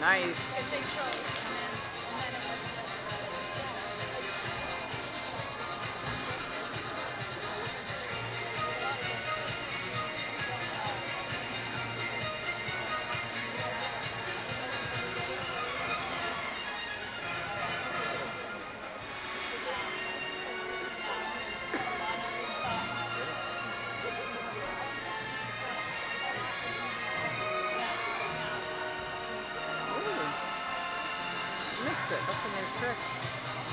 Nice. That's. That's the main trick.